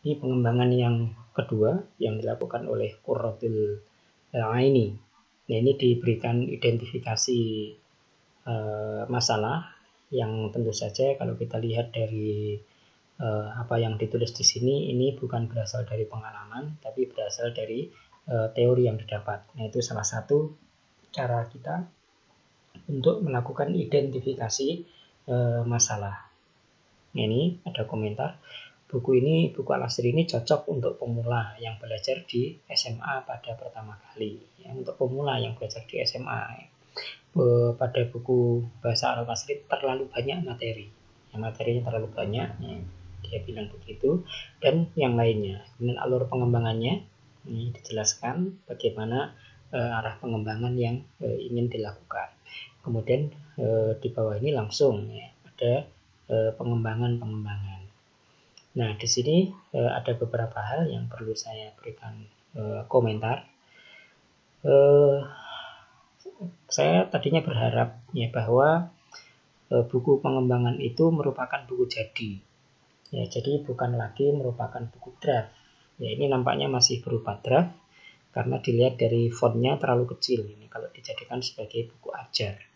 Ini pengembangan yang kedua yang dilakukan oleh Qurratul Aini. Nah, ini diberikan identifikasi uh, masalah yang tentu saja kalau kita lihat dari uh, apa yang ditulis di sini ini bukan berasal dari pengalaman tapi berasal dari uh, teori yang didapat. Nah, itu salah satu cara kita untuk melakukan identifikasi uh, masalah. Nah, ini ada komentar buku ini buku al ini cocok untuk pemula yang belajar di SMA pada pertama kali. Ya, untuk pemula yang belajar di SMA pada buku bahasa Arab asri terlalu banyak materi. Ya, materinya terlalu banyak ya. dia bilang begitu. Dan yang lainnya kemudian alur pengembangannya ini dijelaskan bagaimana uh, arah pengembangan yang uh, ingin dilakukan. Kemudian uh, di bawah ini langsung ya, ada pengembangan-pengembangan Nah, di sini uh, ada beberapa hal yang perlu saya berikan uh, komentar. Uh, saya tadinya berharap ya bahwa uh, buku pengembangan itu merupakan buku jadi. Ya, jadi bukan lagi merupakan buku draft. Ya, ini nampaknya masih berupa draft karena dilihat dari fontnya terlalu kecil ini kalau dijadikan sebagai buku ajar.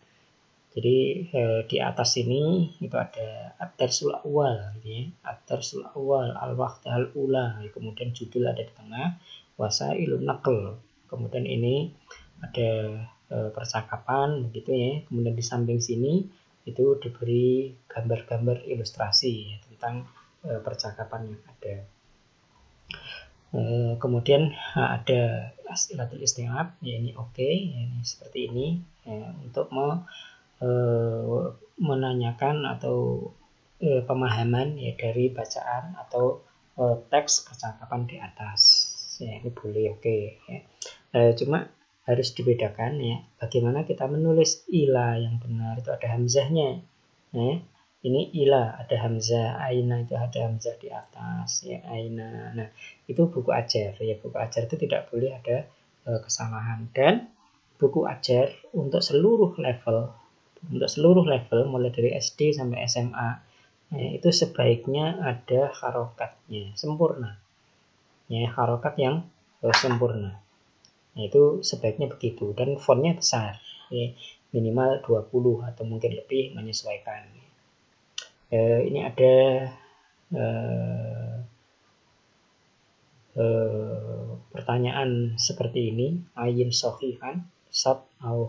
Jadi eh, di atas ini itu ada Ad-Darsul Awal, gitu ya. Ad-Darsul Awal, Al-Waqtal Ula, kemudian judul ada di tengah, Wasailun Naql. Kemudian ini ada eh, percakapan gitu ya. Kemudian di samping sini itu diberi gambar-gambar ilustrasi ya, tentang eh, percakapan yang ada. Eh, kemudian ada asilatul istiab, ya ini oke, okay, ya, ini seperti ini ya, untuk me eh, menanyakan atau eh, pemahaman ya dari bacaan atau eh, teks percakapan di atas. Ya ini boleh oke okay, ya. eh, cuma harus dibedakan ya bagaimana kita menulis ila yang benar itu ada hamzahnya ya. Ini ila ada hamzah aina itu ada hamzah di atas ya aina. Nah itu buku ajar ya buku ajar itu tidak boleh ada uh, kesalahan. Dan buku ajar untuk seluruh level untuk seluruh level mulai dari SD sampai SMA ya, itu sebaiknya ada harokatnya sempurna. Ya harokat yang uh, sempurna. Ya, itu sebaiknya begitu dan fontnya besar ya, minimal 20 atau mungkin lebih menyesuaikan. Eh, ini ada eh, eh, pertanyaan seperti ini. Ayin sohihan sat au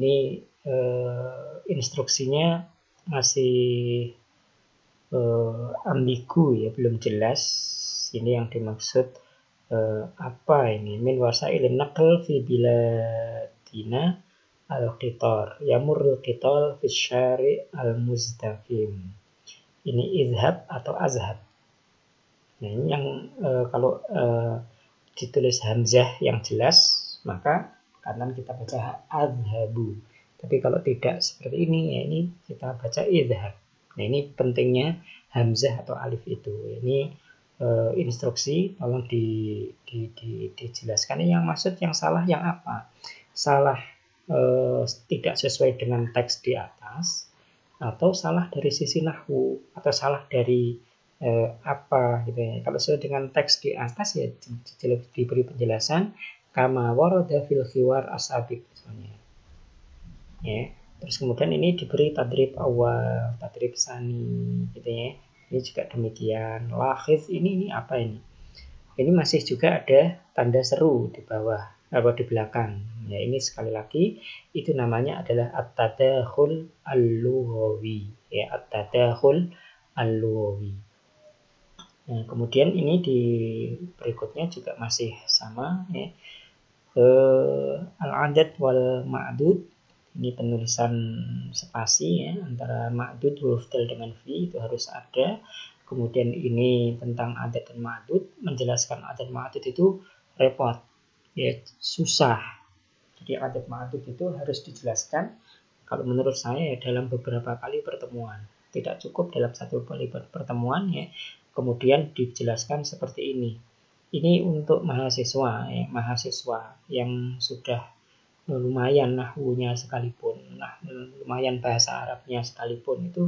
ini uh, instruksinya masih uh, ambigu ya belum jelas. Ini yang dimaksud uh, apa ini? Min wasailin naql fi biladina al qitar yamurul qital fi syari al muzdafim ini izhab atau azhab. Nah ini yang uh, kalau uh, ditulis hamzah yang jelas maka kanan kita baca azhabu tapi kalau tidak seperti ini, ya ini kita baca idhar. Nah ini pentingnya hamzah atau alif itu. Ini e, instruksi, tolong di, di, di, dijelaskan. Yang maksud yang salah yang apa? Salah e, tidak sesuai dengan teks di atas, atau salah dari sisi nahwu, atau salah dari e, apa gitu ya. Kalau sesuai dengan teks di atas ya diberi penjelasan kama warada fil khiwar asabik misalnya ya. Terus kemudian ini diberi tadrib awal tadrib sani gitu ya. Ini juga demikian. Lahif ini ini apa ini? Ini masih juga ada tanda seru di bawah atau di belakang. Ya ini sekali lagi itu namanya adalah at-tadakhul al-lughawi ya at-tadakhul al-lughawi Nah, kemudian ini di berikutnya juga masih sama ya. Eh, al-adat wal ma'dud ini penulisan spasi ya antara ma'dud huruf tel dengan fi itu harus ada. Kemudian ini tentang adat dan ma'dud menjelaskan adat ma'dud itu repot ya susah. Jadi adat ma'dud itu harus dijelaskan. Kalau menurut saya ya dalam beberapa kali pertemuan. Tidak cukup dalam satu kali pertemuan ya kemudian dijelaskan seperti ini. Ini untuk mahasiswa ya mahasiswa yang sudah lumayan nahwunya sekalipun. Nah lumayan bahasa Arabnya sekalipun itu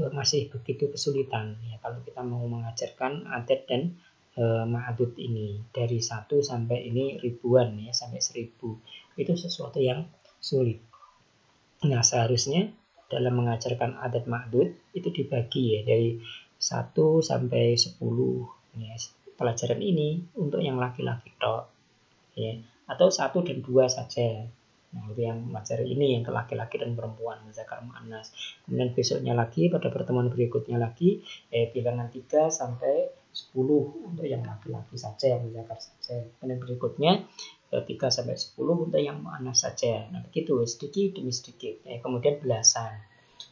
uh, masih begitu kesulitan. Ya kalau kita mau mengajarkan adat dan uh, ma'adud ini dari satu sampai ini ribuan ya sampai seribu itu sesuatu yang sulit. Nah seharusnya dalam mengajarkan adat ma'adud itu dibagi ya dari 1 sampai 10 ya pelajaran ini untuk yang laki-laki tok. Ya atau satu dan dua saja. Nah itu yang materi ini yang laki-laki dan perempuan muzakar muannas. Kemudian besoknya lagi pada pertemuan berikutnya lagi eh, bilangan 3 sampai 10 untuk yang laki-laki saja yang muzakar saja. Kemudian berikutnya eh, 3 sampai 10 untuk yang muannas saja. Nah begitu sedikit demi sedikit. Eh, kemudian belasan.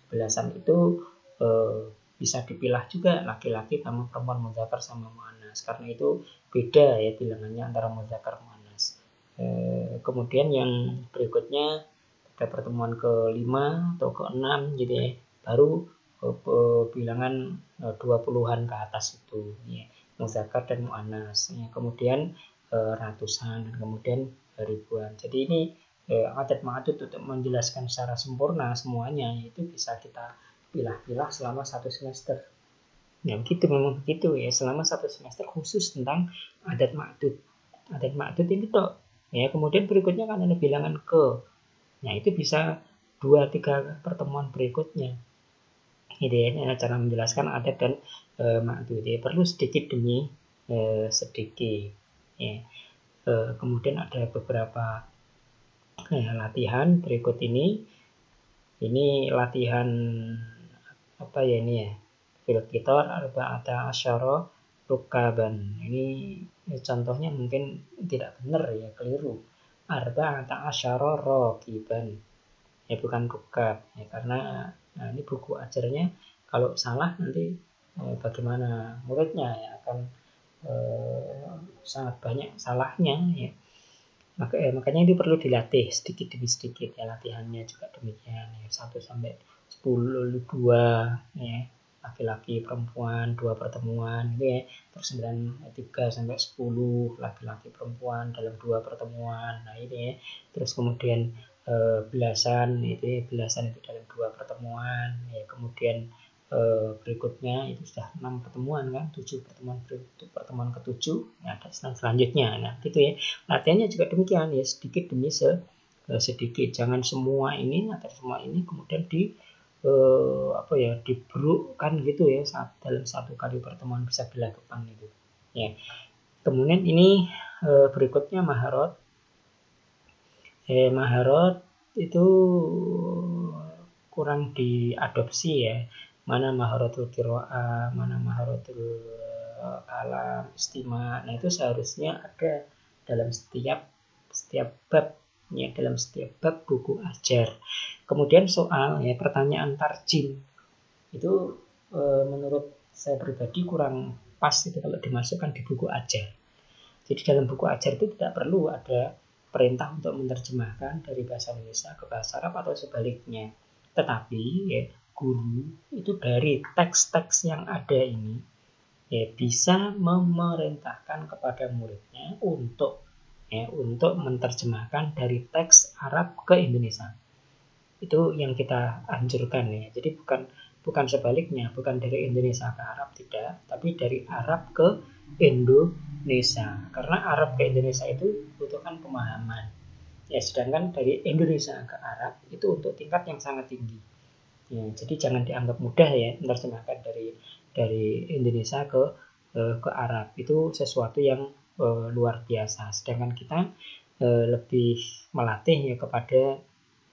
Belasan itu eh, bisa dipilah juga laki-laki sama perempuan muzakar sama muannas. Karena itu beda ya bilangannya antara muzakar muannas e, kemudian yang berikutnya pada pertemuan kelima atau keenam gitu ya baru e, bilangan e, dua puluhan ke atas itu ya muzakar dan muannas ya, kemudian ratusan dan kemudian ribuan jadi ini adat ma'adud untuk menjelaskan secara sempurna semuanya itu bisa kita pilah-pilah selama satu semester. Ya begitu memang begitu ya selama satu semester khusus tentang adat ma'dud. Adat ma'dud ini tuh ya kemudian berikutnya kan ada bilangan ke. Nah itu bisa dua tiga pertemuan berikutnya. Ini ya, cara menjelaskan adat dan e, ma'dud ya perlu sedikit demi e, sedikit. Ya. E, kemudian ada beberapa ya, latihan berikut ini. Ini latihan apa ya ini ya fil kitor arba'ata asyara rukaban ini ya, contohnya mungkin tidak benar ya keliru. Arba'ata asyara rokiban ya bukan rukab. Ya karena nah, ini buku ajarnya. Kalau salah nanti eh, bagaimana muridnya ya akan eh, sangat banyak salahnya ya. Maka eh, makanya itu perlu dilatih sedikit demi sedikit. Ya latihannya juga demikian. Ya satu sampai 10 dua ya laki-laki perempuan dua pertemuan gitu ya. Terus 9 3 sampai 10 laki-laki perempuan dalam dua pertemuan nah ini ya. Terus kemudian eh, belasan itu ya, belasan itu dalam dua pertemuan ya. Kemudian eh, berikutnya itu sudah enam pertemuan kan? Tujuh pertemuan berikut pertemuan ketujuh ya ada selanjutnya nah gitu ya. Latihannya juga demikian ya sedikit demi se eh, sedikit. Jangan semua ini atau semua ini kemudian di eh, apa ya dibrukkan gitu ya saat dalam satu kali pertemuan bisa dilakukan itu ya. Kemudian ini eh, berikutnya maharot. Eh, maharot itu kurang diadopsi ya. Mana maharotul kiroa mana maharotul eh, alam istima nah itu seharusnya ada dalam setiap setiap bab ya dalam setiap bab buku ajar Kemudian soal ya pertanyaan tarjim itu e, menurut saya pribadi kurang pas itu kalau dimasukkan di buku ajar. Jadi dalam buku ajar itu tidak perlu ada perintah untuk menerjemahkan dari bahasa Indonesia ke bahasa Arab atau sebaliknya. Tetapi ya guru itu dari teks-teks yang ada ini ya bisa memerintahkan kepada muridnya untuk ya untuk menerjemahkan dari teks Arab ke Indonesia. Itu yang kita anjurkan ya. Jadi bukan bukan sebaliknya bukan dari Indonesia ke Arab tidak tapi dari Arab ke Indonesia. Karena Arab ke Indonesia itu butuhkan pemahaman. Ya sedangkan dari Indonesia ke Arab itu untuk tingkat yang sangat tinggi. Ya jadi jangan dianggap mudah ya menerjemahkan dari dari Indonesia ke eh, ke Arab. Itu sesuatu yang eh, luar biasa. Sedangkan kita eh, lebih melatih ya kepada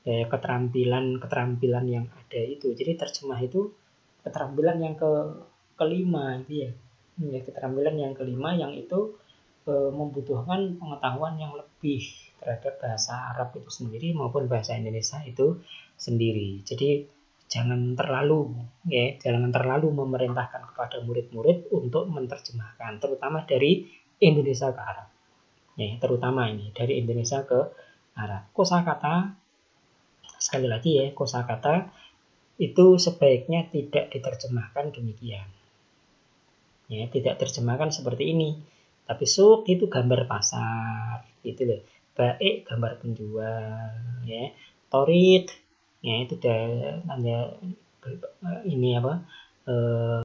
ya, keterampilan keterampilan yang ada itu. Jadi terjemah itu keterampilan yang ke kelima itu ya. Ya keterampilan yang kelima yang itu e, membutuhkan pengetahuan yang lebih terhadap bahasa Arab itu sendiri maupun bahasa Indonesia itu sendiri. Jadi jangan terlalu ya jangan terlalu memerintahkan kepada murid-murid untuk menerjemahkan terutama dari Indonesia ke Arab ya terutama ini dari Indonesia ke Arab kosakata sekali lagi ya kosakata itu sebaiknya tidak diterjemahkan demikian. Ya tidak terjemahkan seperti ini. Tapi suk itu gambar pasar gitu loh. Baik gambar penjual ya. Torik ya itu tanda ini apa uh,